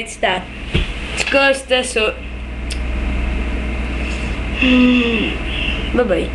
Kayıt'ta Ghost'ta so... Bye bye.